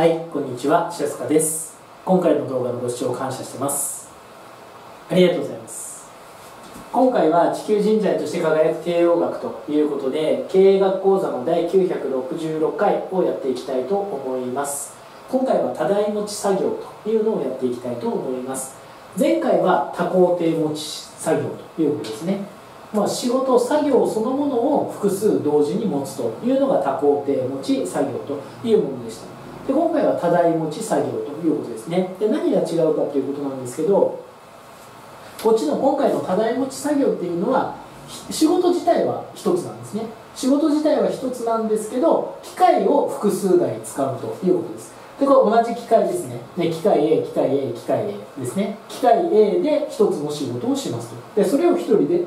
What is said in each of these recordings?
はいこんにちは白塚です。今回の動画のご視聴感謝してます。ありがとうございます。今回は地球人材として輝く帝王学ということで経営学講座の第966回をやっていきたいと思います。今回は多台持ち作業というのをやっていきたいと思います。前回は多工程持ち作業ということですね。まあ、仕事作業そのものを複数同時に持つというのが多工程持ち作業というものでした。で今回は多台持ち作業ということですね。で何が違うかということなんですけどこっちの今回の多台持ち作業っていうのは仕事自体は一つなんですね。仕事自体は一つなんですけど機械を複数台使うということです。でこれ同じ機械ですね。ね機械 A 機械 A 機械 A ですね。機械 A で一つの仕事をしますと。でそれを一人で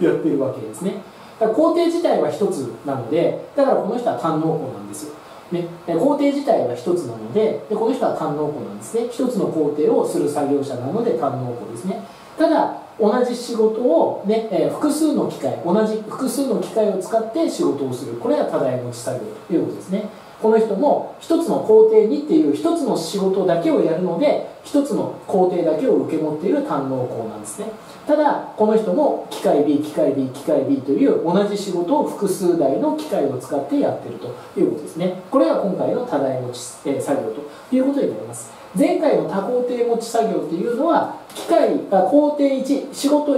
やってるわけですね。だから工程自体は一つなのでだからこの人は単能工なんですよ。ね、工程自体は一つなのででこの人は単能工なんですね。一つの工程をする作業者なので単能工ですね。ただ同じ仕事をね、え、複数の機械同じ複数の機械を使って仕事をする。これが課題持ち作業ということですね。この人も一つの工程にっていう一つの仕事だけをやるので一つの工程だけを受け持っている単能工なんですね。ただこの人も機械 B 機械 B 機械 B という同じ仕事を複数台の機械を使ってやってるということですね。これが今回の多台持ち、え作業ということになります。前回の多工程持ち作業っていうのは機械あ工程1仕事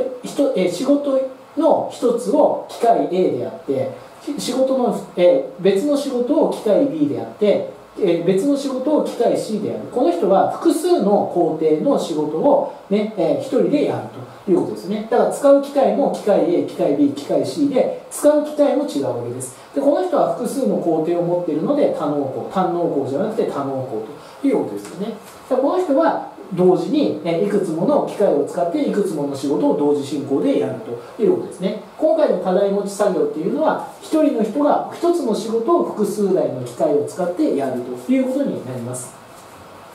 え仕事の一つを機械 A でやって仕事の、え別の仕事を機械 B でやってえ別の仕事を機械 C でやる。この人は複数の工程の仕事をね、えー、1人でやるということですね。だから使う機械も機械 A 機械 B 機械 C で使う機械も違うわけです。でこの人は複数の工程を持っているので多能工。単能工じゃなくて多能工ということですよね。この人は同時にいくつもの機械を使っていくつもの仕事を同時進行でやるということですね。今回の課題持ち作業っていうのは1人の人が1つの仕事を複数台の機械を使ってやるということになります。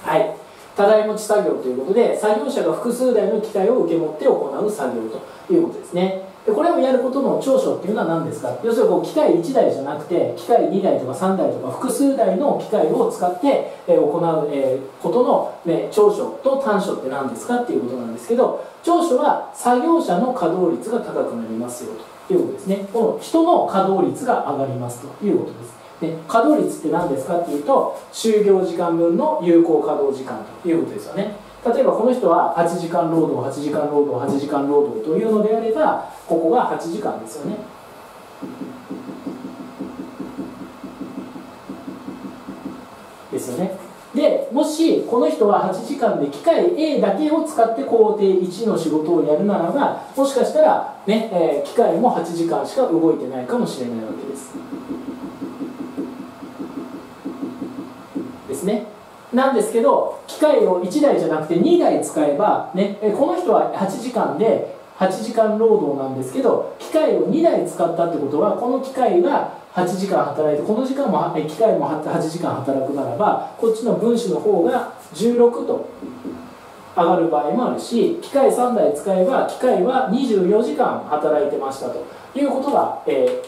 はい。課題持ち作業ということで作業者が複数台の機械を受け持って行う作業ということですね。でこれをやることの長所っていうのは何ですか？要するにこう機械1台じゃなくて機械2台とか3台とか複数台の機械を使って、え行う、えことの、ね、長所と短所って何ですかっていうことなんですけど長所は作業者の稼働率が高くなりますよということですね。この人の稼働率が上がりますということです。で稼働率って何ですかっていうと就業時間分の有効稼働時間ということですよね。例えばこの人は8時間労働8時間労働8時間労働というのであればここが8時間ですよね。ですよね。でもしこの人は8時間で機械 A だけを使って工程1の仕事をやるならばもしかしたら、ねえー、機械も8時間しか動いてないかもしれないわけです。ですね。なんですけど機械を1台じゃなくて2台使えば、ね、この人は8時間で8時間労働なんですけど機械を2台使ったってことはこの機械が8時間働いてこの時間も機械も8時間働くならばこっちの分子の方が16と上がる場合もあるし機械3台使えば機械は24時間働いてましたということが、え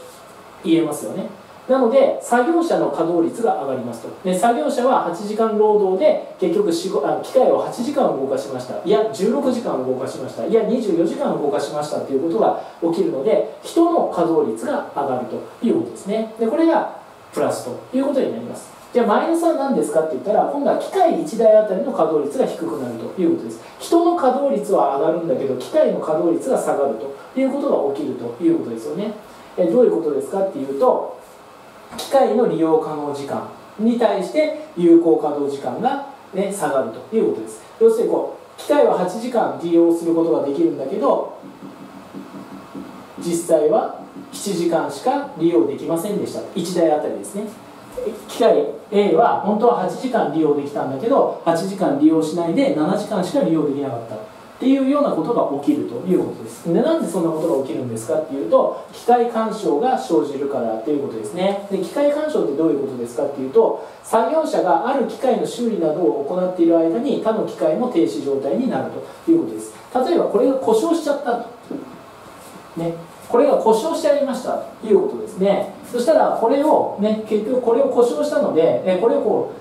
ー、言えますよね。なので作業者の稼働率が上がりますと。で作業者は8時間労働で結局あ機械を8時間動かしました。いや16時間動かしました。いや24時間動かしました。ということが起きるので人の稼働率が上がると。いうことですね。でこれがプラスと。いうことになります。じゃあマイナスは何ですかって言ったら今度は機械1台あたりの稼働率が低くなると。いうことです。人の稼働率は上がるんだけど機械の稼働率が下がると。いうことが起きると。いうことですよね。えどういうことですかっていうと機械の利用可能時間に対して有効稼働時間が、ね、下がるということです。要するにこう機械は8時間利用することができるんだけど実際は7時間しか利用できませんでした。1台あたりですね。機械 A は本当は8時間利用できたんだけど8時間利用しないで7時間しか利用できなかった。っていうようなことが起きるということです。でなんでそんなことが起きるんですかっていうと機械干渉が生じるからということですね。で機械干渉ってどういうことですかっていうと作業者がある機械の修理などを行っている間に他の機械も停止状態になるということです。例えばこれが故障しちゃったと。ね。これが故障しちゃいましたということですね。そしたらこれをね結局これを故障したのでこれをこ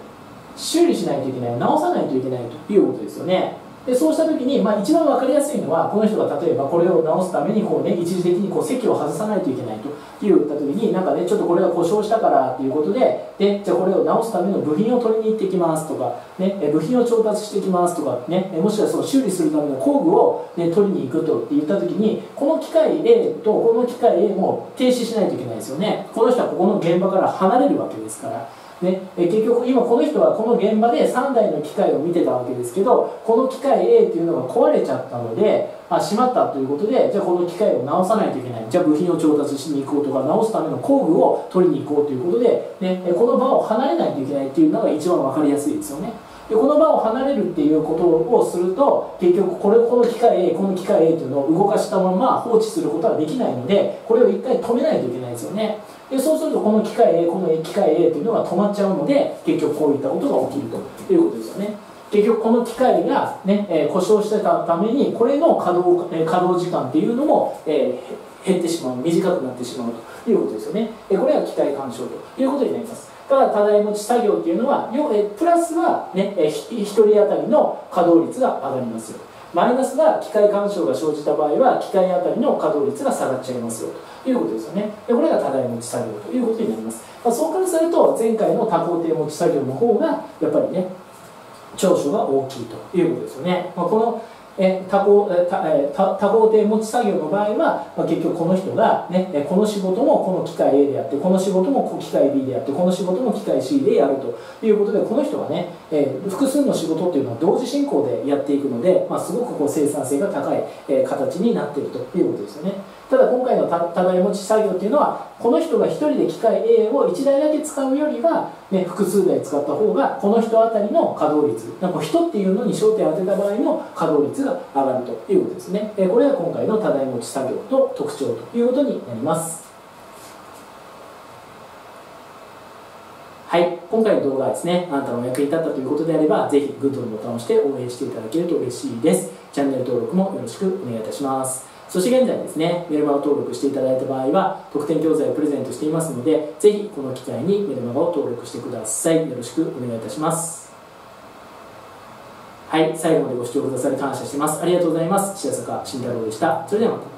う修理しないといけない。直さないといけないということですよね。でそうした時に、まあ、一番分かりやすいのはこの人が例えばこれを直すためにこう、ね、一時的にこう席を外さないといけないと言った時になんかねちょっとこれが故障したからっていうことででじゃあこれを直すための部品を取りに行ってきますとか、ね、部品を調達してきますとか、ね、もしくはその修理するための工具を、ね、取りに行くとって言った時にこの機械 A とこの機械 A も停止しないといけないですよね。この人はここの現場から離れるわけですから。ね、え結局今この人はこの現場で3台の機械を見てたわけですけどこの機械 A っていうのが壊れちゃったのであしまったということでじゃあこの機械を直さないといけない。じゃあ部品を調達しに行こうとか直すための工具を取りに行こうということで、ね、この場を離れないといけないっていうのが一番分かりやすいですよね。でこの場を離れるっていうことをすると結局これこの機械 A この機械 A というのを動かしたまま放置することはできないのでこれを一回止めないといけないですよね。でそうするとこの機械 A この機械 A というのが止まっちゃうので結局こういったことが起きるということですよね。結局この機械が、ねえ、故障してたためにこれの稼働,、え、稼働時間っていうのも、え、減ってしまう短くなってしまうということですよね、え、これが機械干渉ということになります。ただただい持ち作業っていうのはえプラスは、ね、え1人当たりの稼働率が上がりますよ。マイナスが機械干渉が生じた場合は機械当たりの稼働率が下がっちゃいますよ。ということですよね。でこれが多台持ち作業ということになります、まあ、そうからすると前回の多工程持ち作業の方がやっぱりね長所が大きいということですよね、まあ、このえ多工多多工程持ち作業の場合は、まあ、結局この人が、ね、この仕事もこの機械 A であってこの仕事も機械 B であってこの仕事も機械 C でやるということでこの人がね、え、複数の仕事っていうのは同時進行でやっていくので、まあ、すごくこう生産性が高い、え、形になっているということですよね。ただ今回の多台持ち作業っていうのはこの人が1人で機械 A を1台だけ使うよりは、ね、複数台使った方がこの人当たりの稼働率なんか人っていうのに焦点を当てた場合の稼働率が上がるということですねこれが今回の多台持ち作業と特徴ということになりますはい、今回の動画はですね、あなたのお役に立ったということであれば、ぜひグッドのボタンを押して応援していただけると嬉しいです。チャンネル登録もよろしくお願いいたします。そして現在ですね、メルマガ登録していただいた場合は、特典教材をプレゼントしていますので、ぜひこの機会にメルマガを登録してください。よろしくお願いいたします。はい、最後までご視聴くださり感謝してます。ありがとうございます。白坂慎太郎でした。それではまた。